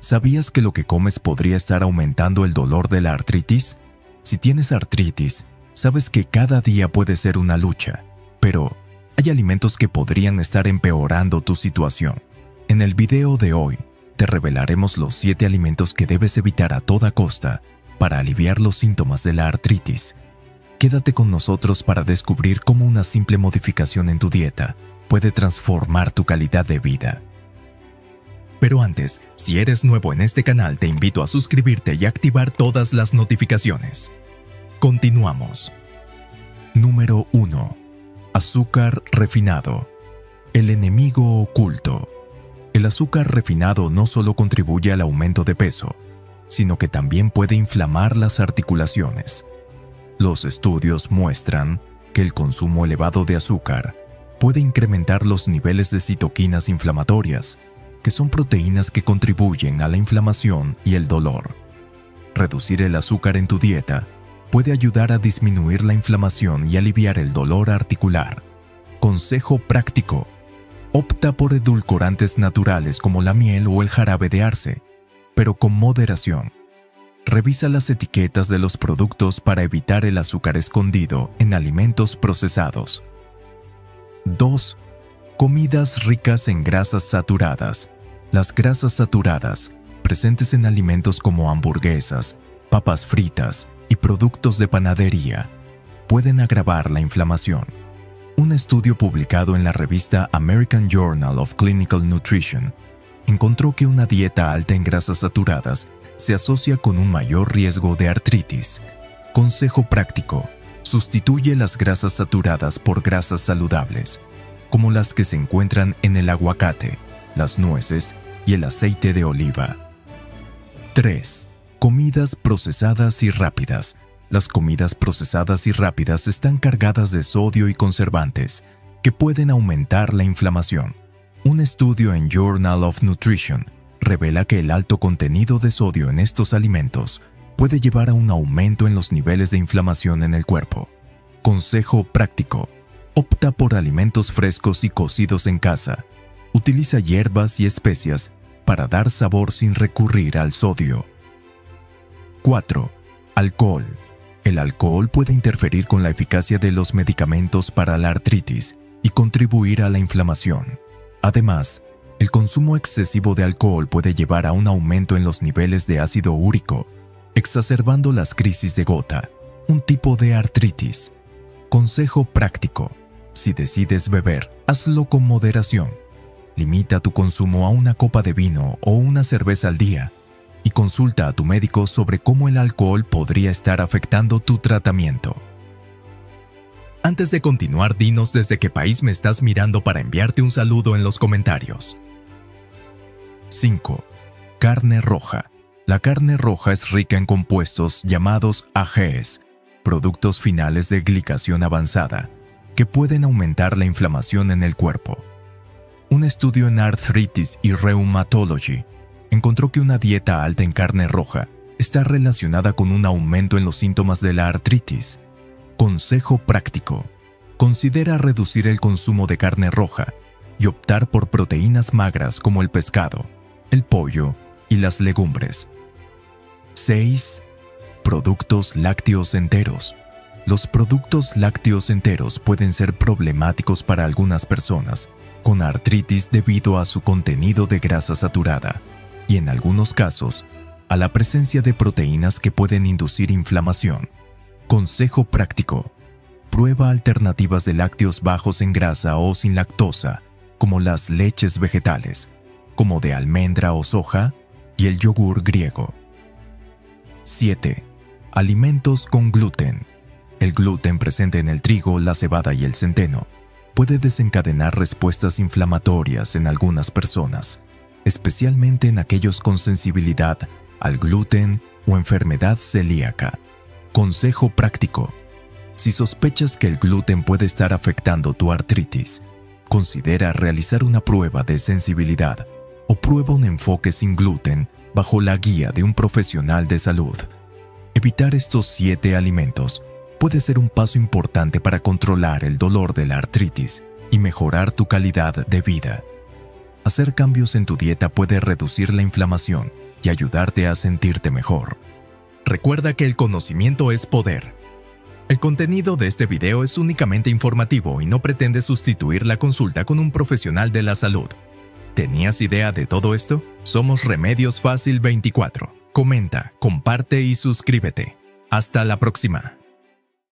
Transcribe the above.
¿Sabías que lo que comes podría estar aumentando el dolor de la artritis? Si tienes artritis, sabes que cada día puede ser una lucha, pero hay alimentos que podrían estar empeorando tu situación. En el video de hoy, te revelaremos los 7 alimentos que debes evitar a toda costa para aliviar los síntomas de la artritis. Quédate con nosotros para descubrir cómo una simple modificación en tu dieta puede transformar tu calidad de vida. Pero antes, si eres nuevo en este canal, te invito a suscribirte y activar todas las notificaciones. Continuamos. Número 1. Azúcar refinado. El enemigo oculto. El azúcar refinado no solo contribuye al aumento de peso, sino que también puede inflamar las articulaciones. Los estudios muestran que el consumo elevado de azúcar puede incrementar los niveles de citoquinas inflamatorias, que son proteínas que contribuyen a la inflamación y el dolor. Reducir el azúcar en tu dieta puede ayudar a disminuir la inflamación y aliviar el dolor articular. Consejo práctico. Opta por edulcorantes naturales como la miel o el jarabe de arce, pero con moderación. Revisa las etiquetas de los productos para evitar el azúcar escondido en alimentos procesados. 2. Comidas ricas en grasas saturadas. Las grasas saturadas, presentes en alimentos como hamburguesas, papas fritas y productos de panadería, pueden agravar la inflamación. Un estudio publicado en la revista American Journal of Clinical Nutrition encontró que una dieta alta en grasas saturadas se asocia con un mayor riesgo de artritis. Consejo práctico. Sustituye las grasas saturadas por grasas saludables como las que se encuentran en el aguacate, las nueces y el aceite de oliva. 3. Comidas procesadas y rápidas. Las comidas procesadas y rápidas están cargadas de sodio y conservantes, que pueden aumentar la inflamación. Un estudio en Journal of Nutrition revela que el alto contenido de sodio en estos alimentos puede llevar a un aumento en los niveles de inflamación en el cuerpo. Consejo práctico Opta por alimentos frescos y cocidos en casa. Utiliza hierbas y especias para dar sabor sin recurrir al sodio. 4. Alcohol. El alcohol puede interferir con la eficacia de los medicamentos para la artritis y contribuir a la inflamación. Además, el consumo excesivo de alcohol puede llevar a un aumento en los niveles de ácido úrico, exacerbando las crisis de gota, un tipo de artritis. Consejo práctico. Si decides beber, hazlo con moderación. Limita tu consumo a una copa de vino o una cerveza al día y consulta a tu médico sobre cómo el alcohol podría estar afectando tu tratamiento. Antes de continuar, dinos desde qué país me estás mirando para enviarte un saludo en los comentarios. 5. Carne roja. La carne roja es rica en compuestos llamados AGEs, productos finales de glicación avanzada, que pueden aumentar la inflamación en el cuerpo. Un estudio en Arthritis y Rheumatology encontró que una dieta alta en carne roja está relacionada con un aumento en los síntomas de la artritis. Consejo práctico. Considera reducir el consumo de carne roja y optar por proteínas magras como el pescado, el pollo y las legumbres. 6. Productos lácteos enteros. Los productos lácteos enteros pueden ser problemáticos para algunas personas con artritis debido a su contenido de grasa saturada y en algunos casos a la presencia de proteínas que pueden inducir inflamación. Consejo práctico. Prueba alternativas de lácteos bajos en grasa o sin lactosa, como las leches vegetales, como de almendra o soja, y el yogur griego. 7. Alimentos con gluten. El gluten presente en el trigo, la cebada y el centeno puede desencadenar respuestas inflamatorias en algunas personas, especialmente en aquellos con sensibilidad al gluten o enfermedad celíaca. Consejo práctico. Si sospechas que el gluten puede estar afectando tu artritis, considera realizar una prueba de sensibilidad o prueba un enfoque sin gluten bajo la guía de un profesional de salud. Evitar estos siete alimentos puede ser un paso importante para controlar el dolor de la artritis y mejorar tu calidad de vida. Hacer cambios en tu dieta puede reducir la inflamación y ayudarte a sentirte mejor. Recuerda que el conocimiento es poder. El contenido de este video es únicamente informativo y no pretende sustituir la consulta con un profesional de la salud. ¿Tenías idea de todo esto? Somos Remedios Fácil 24. Comenta, comparte y suscríbete. Hasta la próxima.